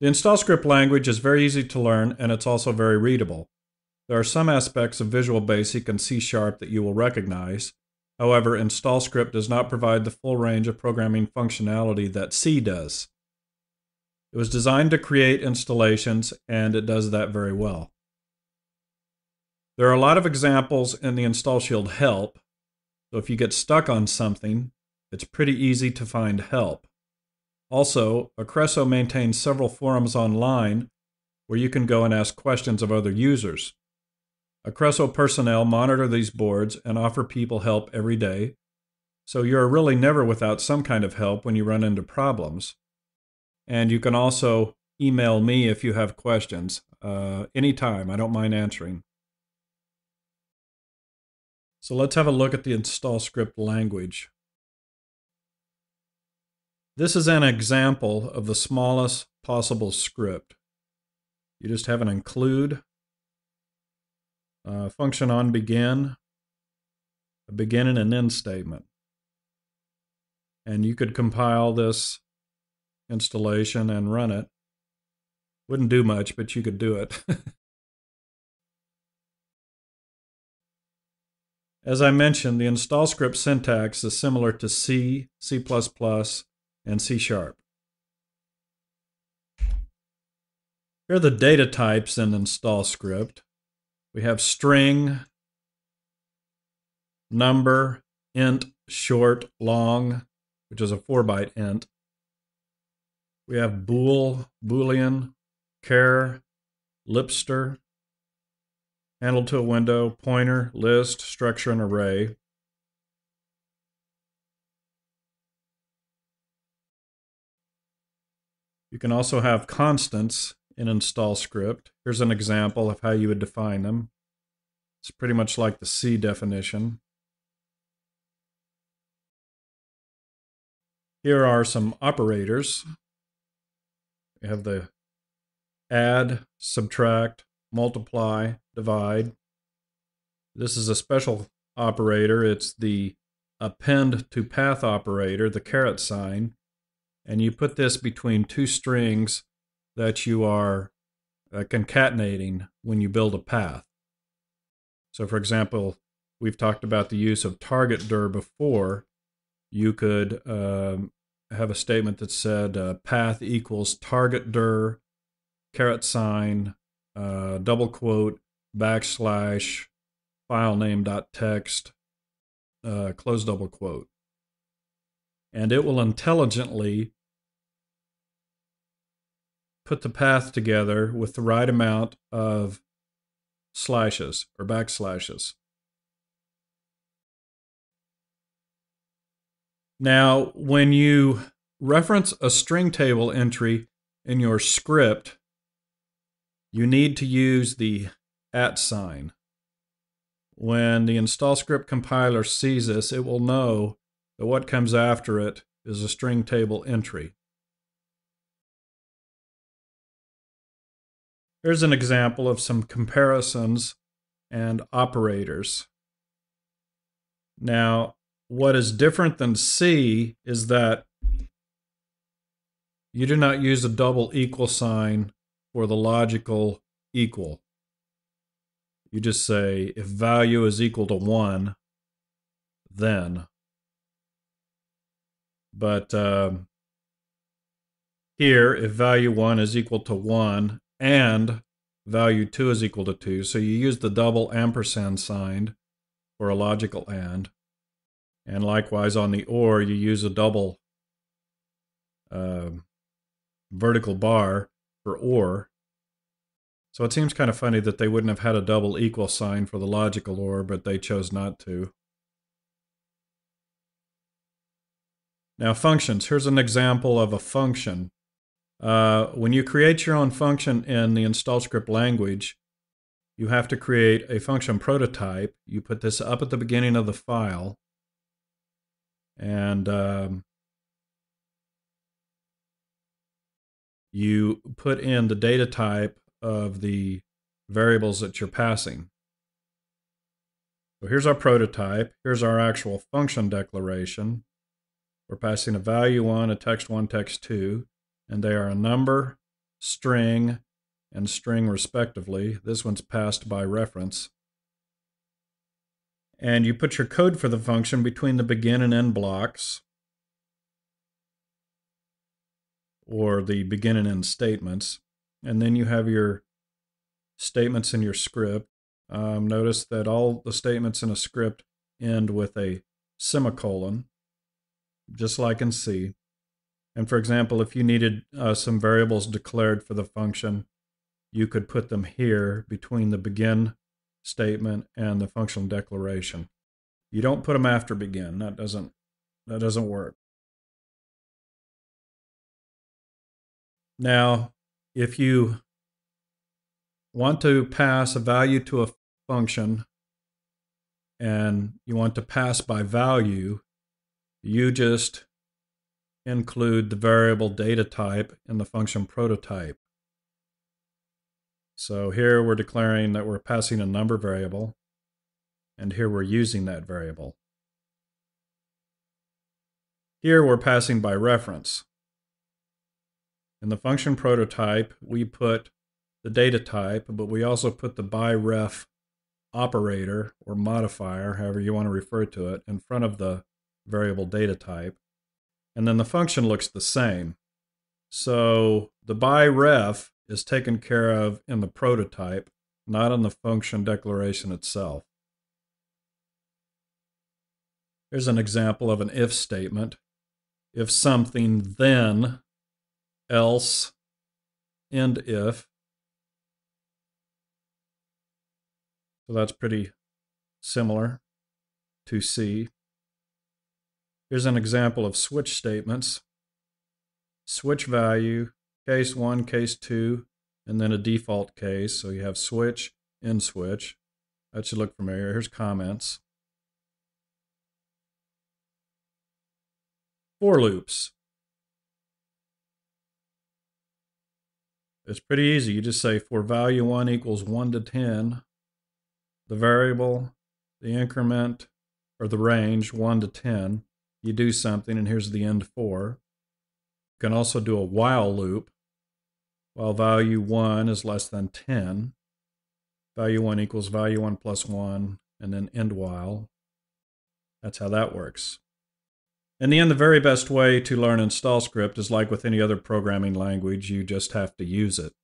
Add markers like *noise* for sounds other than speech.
The InstallScript language is very easy to learn and it's also very readable. There are some aspects of Visual Basic and C Sharp that you will recognize. However, InstallScript does not provide the full range of programming functionality that C does. It was designed to create installations and it does that very well. There are a lot of examples in the InstallShield help, so if you get stuck on something, it's pretty easy to find help. Also, Acresso maintains several forums online where you can go and ask questions of other users. Acresso personnel monitor these boards and offer people help every day, so you're really never without some kind of help when you run into problems. And you can also email me if you have questions uh, anytime. I don't mind answering. So let's have a look at the InstallScript language. This is an example of the smallest possible script. You just have an include, uh, function OnBegin, a begin and an end statement. And you could compile this installation and run it. Wouldn't do much, but you could do it. *laughs* As I mentioned, the InstallScript syntax is similar to C, C++, and C Sharp. Here are the data types in InstallScript. We have string, number, int, short, long, which is a 4 byte int. We have bool, boolean, care, LPSTR, handle to a window, pointer, list, structure, and array. You can also have constants in InstallScript. Here's an example of how you would define them. It's pretty much like the C definition. Here are some operators. We have the add, subtract, multiply, divide. This is a special operator. It's the append to path operator, the caret sign and you put this between two strings that you are uh, concatenating when you build a path. So, for example, we've talked about the use of TARGETDIR before. You could um, have a statement that said uh, path equals TARGETDIR, caret sign, uh, double quote, backslash, file name dot text, uh, close double quote. And it will intelligently put the path together with the right amount of slashes or backslashes. Now, when you reference a string table entry in your script, you need to use the at sign. When the InstallScript compiler sees this, it will know that what comes after it is a string table entry. Here's an example of some comparisons and operators. Now, what is different than C is that you do not use a double equal sign for the logical equal. You just say if value is equal to 1, then. But um, here, if value 1 is equal to 1 and value 2 is equal to 2. So you use the double ampersand sign for a logical AND. And likewise on the OR, you use a double uh, vertical bar for OR. So it seems kind of funny that they wouldn't have had a double equal sign for the logical OR, but they chose not to. Now, functions. Here's an example of a function. Uh, when you create your own function in the InstallScript language, you have to create a function prototype. You put this up at the beginning of the file. And um, you put in the data type of the variables that you're passing. So here's our prototype. Here's our actual function declaration. We're passing a value 1, a text 1, text 2 and they are a number, string, and string respectively. This one's passed by reference. And you put your code for the function between the begin and end blocks, or the begin and end statements. And then you have your statements in your script. Um, notice that all the statements in a script end with a semicolon, just like in C. And for example, if you needed uh, some variables declared for the function, you could put them here between the begin statement and the functional declaration. You don't put them after begin. That doesn't that doesn't work. Now, if you want to pass a value to a function and you want to pass by value, you just include the variable data type in the function prototype. So here we're declaring that we're passing a number variable, and here we're using that variable. Here we're passing by reference. In the function prototype, we put the data type, but we also put the by ref operator or modifier, however you want to refer to it, in front of the variable data type. And then the function looks the same. So the by ref is taken care of in the prototype, not in the function declaration itself. Here's an example of an if statement. If something, then, else, end if. So that's pretty similar to C. Here's an example of switch statements. Switch value, case 1, case 2, and then a default case. So you have switch, in switch. That should look familiar. Here's comments. For loops. It's pretty easy. You just say for value 1 equals 1 to 10, the variable, the increment, or the range 1 to 10. You do something, and here's the end for. You can also do a while loop. While value 1 is less than 10, value 1 equals value 1 plus 1, and then end while. That's how that works. In the end, the very best way to learn InstallScript is like with any other programming language, you just have to use it.